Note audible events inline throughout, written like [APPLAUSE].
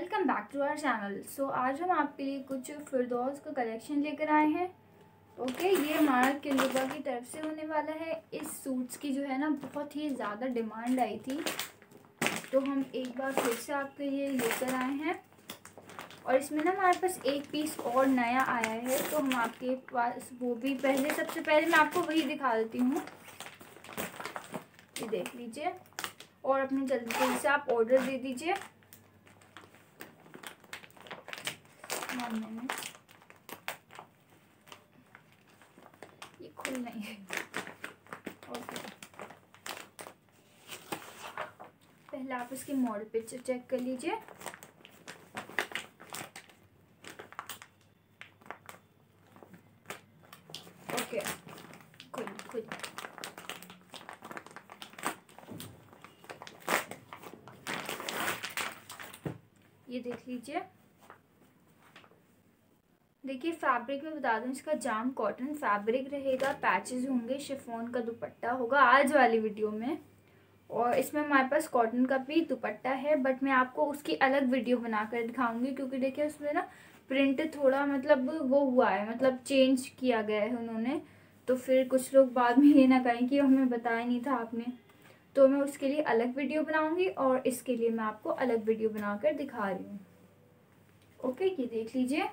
Welcome back to our channel. So आज हम आपके लिए कुछ फिरदौस का कलेक्शन लेकर आए हैं। ओके ये हमारा किलुबा की तरफ़ से होने वाला है। इस सूट्स की जो है ना, बहुत ही ज़्यादा डिमांड आई थी। तो हम एक बार फिर से आपके लिए लेकर आए हैं। और इसमें ना हमारे पास एक पीस और नया आया है। तो हम आपके पास वो भी पहले, सबसे पहले मैं आपको वही दिखा देती हूँ। ये देख लीजिए। और अपने जल्दी से आप ऑर्डर दे दीजिए। ये खुल नहीं है ओके पहले आप इसकी मॉडल पिक्चर चेक कर लीजिए. ओके खुल खुल ये देख लीजिए। देखिए फैब्रिक में बता दूँ, इसका जाम कॉटन फैब्रिक रहेगा पैचेस होंगे शिफोन का दुपट्टा होगा आज वाली वीडियो में। और इसमें हमारे पास कॉटन का भी दुपट्टा है बट मैं आपको उसकी अलग वीडियो बनाकर दिखाऊँगी, क्योंकि देखिए उसमें ना प्रिंट थोड़ा मतलब वो हुआ है मतलब चेंज किया गया है उन्होंने। तो फिर कुछ लोग बाद में ये ना कहें कि हमें बताया नहीं था आपने। तो मैं उसके लिए अलग वीडियो बनाऊँगी और इसके लिए मैं आपको अलग वीडियो बनाकर दिखा रही हूँ। ओके ये देख लीजिए।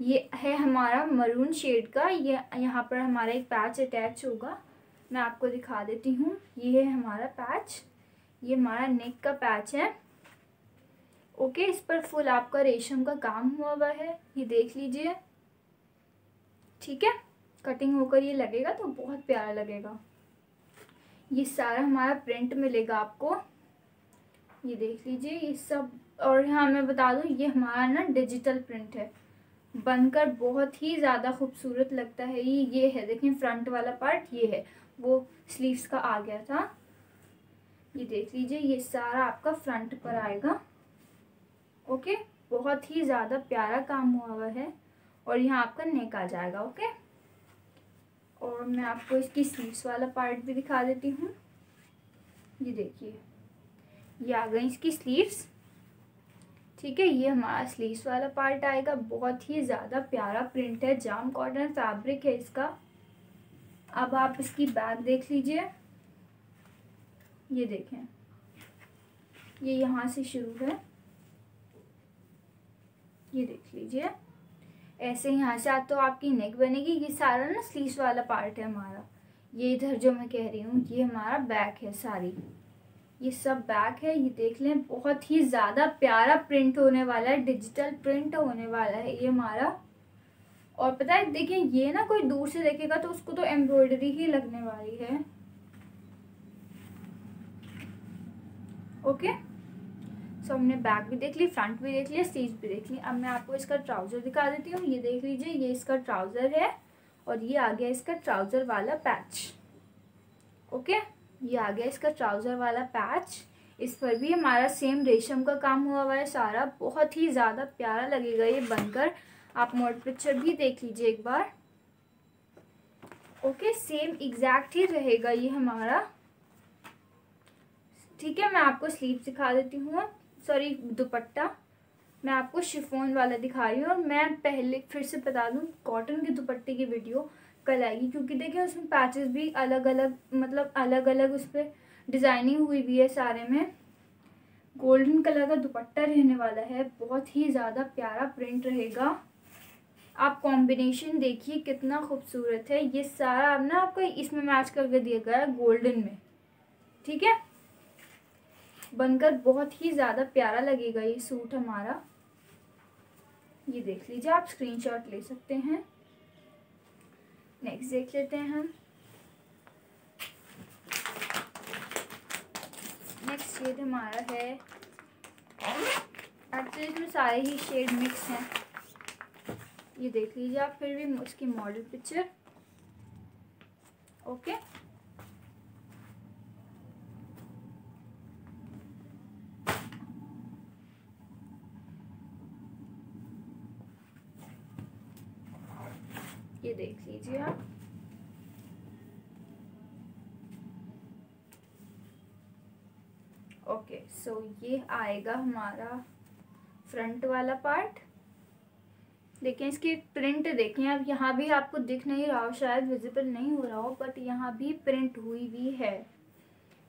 ये है हमारा मरून शेड का। ये, यहाँ पर हमारा एक पैच अटैच होगा। मैं आपको दिखा देती हूँ। ये है हमारा पैच ये हमारा नेक का पैच है। ओके इस पर फुल आपका रेशम का काम हुआ हुआ है। ये देख लीजिए। ठीक है? कटिंग होकर ये लगेगा तो बहुत प्यारा लगेगा। ये सारा हमारा प्रिंट मिलेगा आपको। ये देख लीजिए, ये सब। और यहाँ मैं बता दूँ, ये हमारा ना डिजिटल प्रिंट है। बनकर बहुत ही ज़्यादा खूबसूरत लगता है। ये ये है देखिए फ्रंट वाला पार्ट ये है। वो स्लीव्स का आ गया था। ये देख लीजिए, ये सारा आपका फ्रंट पर आएगा। ओके बहुत ही ज़्यादा प्यारा काम हुआ हुआ है और यहाँ आपका नेक आ जाएगा ओके और मैं आपको इसकी स्लीव्स वाला पार्ट भी दिखा देती हूँ। ये देखिए, ये आ गई इसकी स्लीव्स ठीक है, ये हमारा स्लीव्स वाला पार्ट आएगा। बहुत ही ज़्यादा प्यारा प्रिंट है, जाम कॉटन फैब्रिक है इसका। अब आप इसकी बैग देख लीजिए। ये देखें। ये यहाँ से शुरू है। ये देख लीजिए। ऐसे यहाँ से तो आपकी नेक बनेगी। ये सारा ना स्लीव्स वाला पार्ट है हमारा। ये इधर जो मैं कह रही हूँ, ये हमारा बैक है सारी। ये सब बैक है, ये देख लें, बहुत ही ज़्यादा प्यारा प्रिंट होने वाला है डिजिटल प्रिंट होने वाला है ये हमारा। और पता है, देखिए, ये ना कोई दूर से देखेगा तो उसको तो एम्ब्रॉयडरी ही लगने वाली है। ओके सो हमने बैक भी देख ली फ्रंट भी देख लिया स्लीव भी देख ली। अब मैं आपको इसका ट्राउज़र दिखा देती हूँ। ये देख लीजिए, ये इसका ट्राउज़र है और ये आ गया इसका ट्राउज़र वाला पैच ओके ये आ गया इसका ट्राउज़र वाला पैच इस पर भी हमारा सेम रेशम का काम हुआ हुआ है सारा। बहुत ही ज़्यादा प्यारा लगेगा ये बनकर। आप मोड पिक्चर भी देख लीजिए एक बार। ओके सेम एग्जैक्ट ही रहेगा ये हमारा। ठीक है, मैं आपको स्लीव दिखा देती हूँ। सॉरी दुपट्टा। मैं आपको शिफोन वाला दिखा रही हूँ। और मैं पहले फिर से बता दूँ कॉटन के दुपट्टे की वीडियो कल आएगी, क्योंकि देखिए उसमें पैचेस भी अलग अलग मतलब अलग अलग उस पर डिज़ाइनिंग हुई भी है सारे में। गोल्डन कलर का दुपट्टा रहने वाला है, बहुत ही ज़्यादा प्यारा प्रिंट रहेगा। आप कॉम्बिनेशन देखिए कितना खूबसूरत है, ये सारा आप ना आपको इसमें मैच करके दिया गया है गोल्डन में, ठीक है? बनकर बहुत ही ज़्यादा प्यारा लगेगा ये सूट हमारा। ये देख लीजिए, आप स्क्रीनशॉट ले सकते हैं। नेक्स्ट देख लेते हैं हम। नेक्स्ट शेड हमारा है। एक्चुअली इसमें सारे ही शेड मिक्स हैं। ये देख लीजिए आप फिर भी उसकी मॉडल पिक्चर ओके ये देख लीजिए आप। ओके सो ये आएगा हमारा फ्रंट वाला पार्ट देखें इसकी प्रिंट देखें, अब यहाँ भी आपको दिख नहीं रहा हो, शायद विजिबल नहीं हो रहा हो बट यहाँ भी प्रिंट हुई भी है।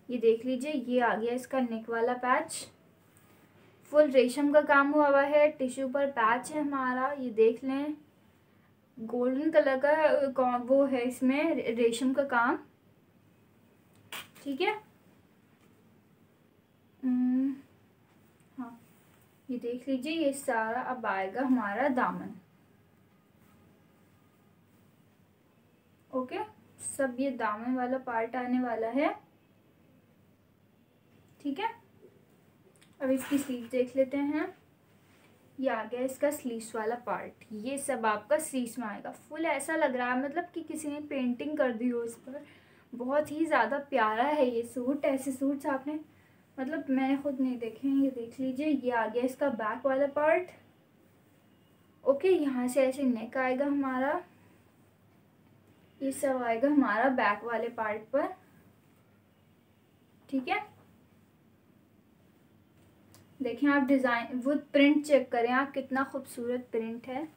ये देख लीजिए, ये आ गया इसका नेक वाला पैच फुल रेशम का काम हुआ हुआ है टिश्यू पर पैच है हमारा, ये देख लें। गोल्डन कलर का वो है इसमें रेशम का काम। ठीक है? हाँ। ये देख लीजिए, ये सारा अब आएगा हमारा दामन। ओके? सब ये दामन वाला पार्ट आने वाला है। ठीक है? अब इसकी स्लीव देख लेते हैं। ये आ गया इसका स्लीव्स वाला पार्ट ये सब आपका स्लीव्स में आएगा। फुल ऐसा लग रहा है मतलब कि किसी ने पेंटिंग कर दी हो इस पर। बहुत ही ज़्यादा प्यारा है ये सूट ऐसे सूट्स आपने मतलब मैंने खुद नहीं देखे हैं, ये देख लीजिए। ये आ गया इसका बैक वाला पार्ट ओके यहाँ से ऐसे नेक आएगा हमारा। ये सब आएगा हमारा बैक वाले पार्ट पर। ठीक है? देखें आप डिज़ाइन, वो प्रिंट चेक करें, आप कितना खूबसूरत प्रिंट है।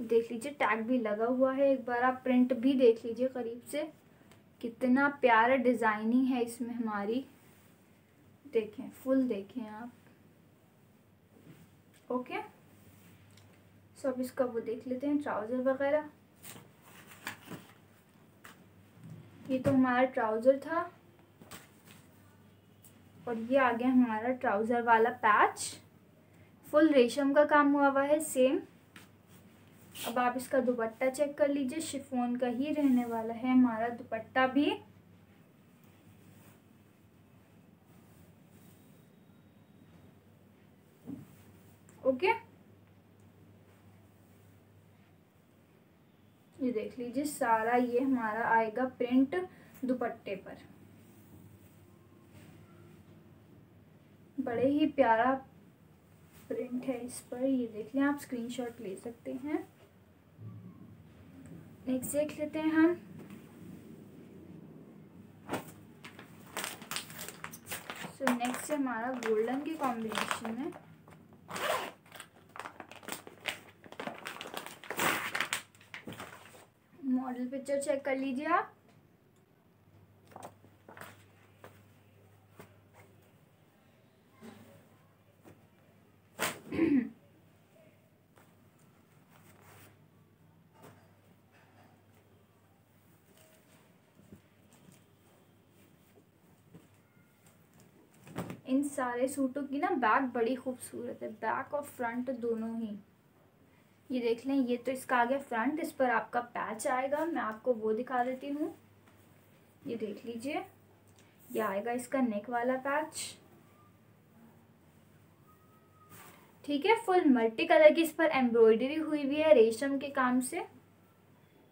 देख लीजिए टैग भी लगा हुआ है, एक बार आप प्रिंट भी देख लीजिए करीब से। कितना प्यारा डिज़ाइनिंग है इसमें हमारी। देखें फुल देखें आप। ओके सो अब इसका वो देख लेते हैं ट्राउज़र वगैरह। ये तो हमारा ट्राउज़र था। और ये आ गया हमारा ट्राउज़र वाला पैच। फुल रेशम का काम हुआ हुआ है, सेम। अब आप इसका दुपट्टा चेक कर लीजिए, शिफोन का ही रहने वाला है हमारा दुपट्टा भी। ओके? ये देख लीजिए, सारा ये हमारा आएगा प्रिंट दुपट्टे पर। बड़े ही प्यारा प्रिंट है इस पर। ये देख लें, आप स्क्रीनशॉट ले सकते हैं। नेक्स्ट देख लेते हैं हम। सो नेक्स्ट हमारा गोल्डन के कॉम्बिनेशन में मॉडल पिक्चर चेक कर लीजिए आप। इन सारे सूटों की ना बैक बड़ी खूबसूरत है, बैक और फ्रंट दोनों ही। ये देख लें, ये तो इसका आ गया फ्रंट, इस पर आपका पैच आएगा, मैं आपको वो दिखा देती हूँ। ये देख लीजिए, ये आएगा इसका नेक वाला पैच। ठीक है फुल मल्टी कलर की इस पर एम्ब्रॉयडरी हुई हुई है रेशम के काम से।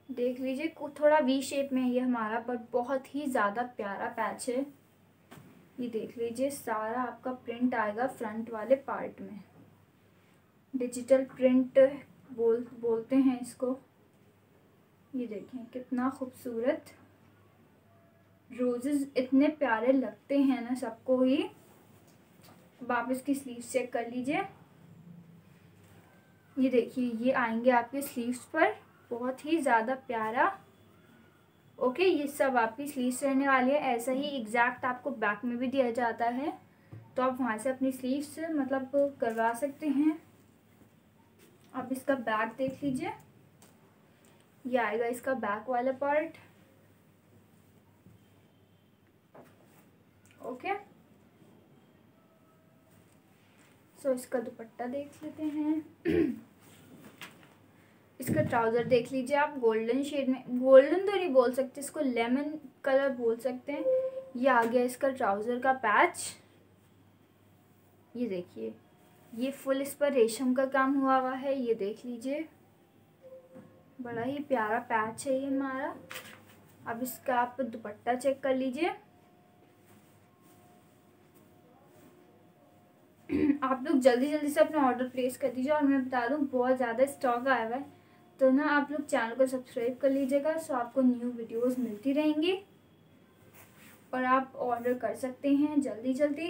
देख लीजिए थोड़ा वी शेप में ये हमारा पर बहुत ही ज़्यादा प्यारा पैच है। ये देख लीजिए, सारा आपका प्रिंट आएगा फ्रंट वाले पार्ट में। डिजिटल प्रिंट बोल, बोलते हैं इसको। ये देखें कितना खूबसूरत। रोजेस इतने प्यारे लगते हैं ना सबको ही। वापस की स्लीव्स चेक कर लीजिए। ये देखिए, ये आएँगे आपके स्लीव्स पर। बहुत ही ज़्यादा प्यारा ओके, ये सब आपकी स्लीव्स रहने वाली है। ऐसा ही एग्जैक्ट आपको बैक में भी दिया जाता है। तो आप वहाँ से अपनी स्लीव्स मतलब करवा सकते हैं। अब इसका बैक देख लीजिए। ये आएगा इसका बैक वाला पार्ट ओके। सो इसका दुपट्टा देख लेते हैं। [CLEARS THROAT] इसका ट्राउज़र देख लीजिए आप गोल्डन शेड में गोल्डन तो नहीं बोल सकते, इसको लेमन कलर बोल सकते हैं। ये आ गया इसका ट्राउज़र का पैच ये देखिए, ये फुल इस पर रेशम का काम हुआ हुआ है, ये देख लीजिए। बड़ा ही प्यारा पैच है ये हमारा। अब इसका आप दुपट्टा चेक कर लीजिए। आप लोग जल्दी जल्दी से अपना ऑर्डर प्लेस कर दीजिए और मैं बता दूँ, बहुत ज़्यादा स्टॉक आया हुआ है। तो ना आप लोग चैनल को सब्सक्राइब कर लीजिएगा सो आपको न्यू वीडियोस मिलती रहेंगी। और आप ऑर्डर कर सकते हैं जल्दी जल्दी।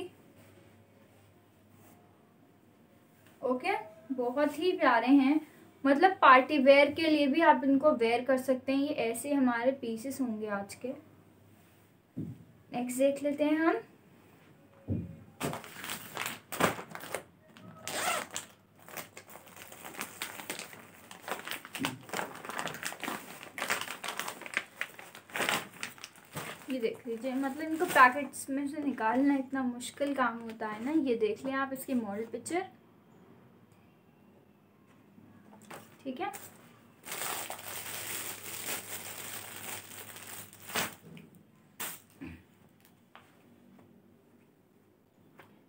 ओके बहुत ही प्यारे हैं। मतलब पार्टी वेयर के लिए भी आप इनको वेयर कर सकते हैं। ये ऐसे हमारे पीसेस होंगे आज के। नेक्स्ट देख लेते हैं हम ये लीजिए मतलब इनको पैकेट्स में से निकालना इतना मुश्किल काम होता है ना। ये देख लें आप इसकी मॉडल पिक्चर। ठीक है?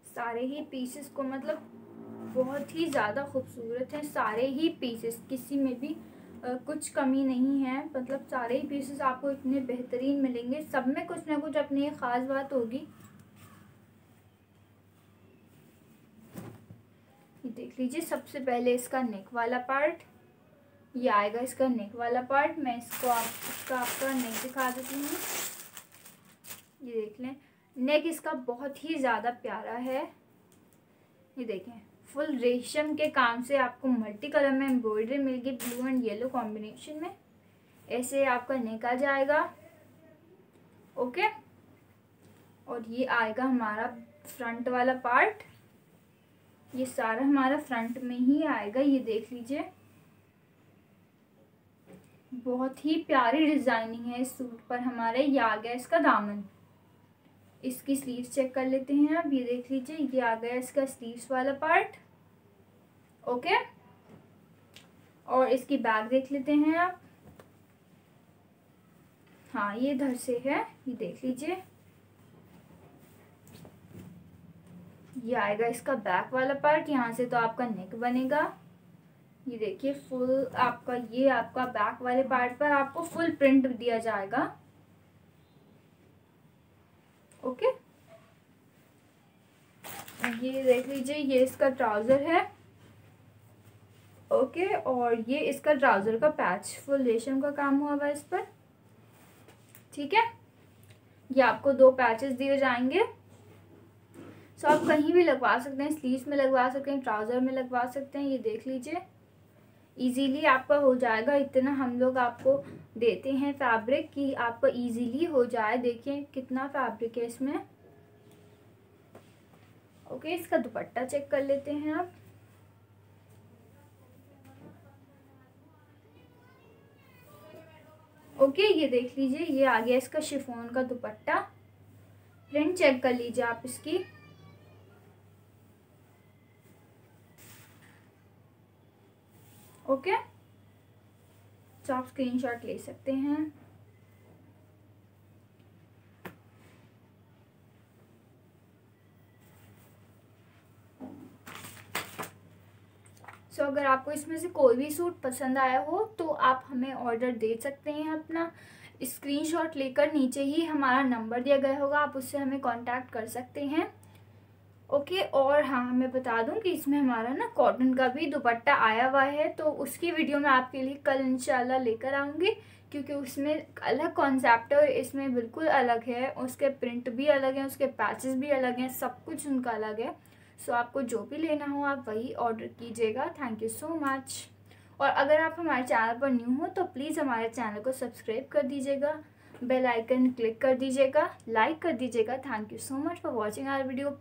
सारे ही पीसेस को मतलब बहुत ही ज़्यादा खूबसूरत हैं। सारे ही पीसेस किसी में भी कुछ कमी नहीं है। मतलब सारे ही पीसेस आपको इतने बेहतरीन मिलेंगे। सब में कुछ ना कुछ अपनी ख़ास बात होगी। ये देख लीजिए, सबसे पहले इसका नेक वाला पार्ट ये आएगा इसका नेक वाला पार्ट मैं इसको आप, इसका आपका नेक दिखा देती हूँ। ये देख लें। नेक इसका बहुत ही ज़्यादा प्यारा है। ये देखें। फुल रेशम के काम से आपको मल्टी कलर में एम्ब्रॉयडरी मिलेगी ब्लू एंड येलो कॉम्बिनेशन में। ऐसे आपका नेक आ जाएगा। ओके? और ये आएगा हमारा फ्रंट वाला पार्ट। ये सारा हमारा फ्रंट में ही आएगा, ये देख लीजिए। बहुत ही प्यारी डिज़ाइनिंग है इस सूट पर हमारे, ये आ गया इसका दामन। इसकी स्लीव्स चेक कर लेते हैं आप। ये देख लीजिए, ये आ गया इसका स्लीव्स वाला पार्ट ओके और इसकी बैग देख लेते हैं आप। हाँ ये इधर से है। ये देख लीजिए। ये आएगा इसका बैक वाला पार्ट यहाँ से तो आपका नेक बनेगा। ये देखिए फुल आपका, ये आपका बैक वाले पार्ट पर आपको फुल प्रिंट दिया जाएगा। ओके? ये देख लीजिए, ये इसका ट्राउज़र है। ओके, और ये इसका ट्राउज़र का पैच फुल रेशम का काम हुआ हुआ इस पर। ठीक है? ये आपको दो पैचेस दिए जाएँगे। सो आप कहीं भी लगवा सकते हैं, स्लीव्स में लगवा सकते हैं, ट्राउज़र में लगवा सकते हैं, ये देख लीजिए। इजीली आपका हो जाएगा। इतना हम लोग आपको देते हैं फैब्रिक कि आपका इजीली हो जाए। देखिए कितना फैब्रिक है इसमें। ओके इसका दुपट्टा चेक कर लेते हैं आप। ओके ये देख लीजिए, ये आ गया इसका शिफोन का दुपट्टा। प्रिंट चेक कर लीजिए आप इसकी। ओके? तो आप स्क्रीनशॉट ले सकते हैं। सो so, अगर आपको इसमें से कोई भी सूट पसंद आया हो तो आप हमें ऑर्डर दे सकते हैं अपना। स्क्रीनशॉट लेकर नीचे ही हमारा नंबर दिया गया होगा आप उससे हमें कांटेक्ट कर सकते हैं। ओके और हाँ मैं बता दूँ कि इसमें हमारा ना कॉटन का भी दुपट्टा आया हुआ है तो उसकी वीडियो मैं आपके लिए कल इंशाल्लाह लेकर आऊँगी, क्योंकि उसमें अलग कॉन्सेप्ट है और इसमें बिल्कुल अलग है, उसके प्रिंट भी अलग हैं, उसके पैचेस भी अलग हैं, सब कुछ उनका अलग है। सो आपको जो भी लेना हो, आप वही ऑर्डर कीजिएगा। थैंक यू सो मच और अगर आप हमारे चैनल पर न्यू हो तो प्लीज़ हमारे चैनल को सब्सक्राइब कर दीजिएगा बेल आइकन क्लिक कर दीजिएगा लाइक कर दीजिएगा। Thank you so much for watching our video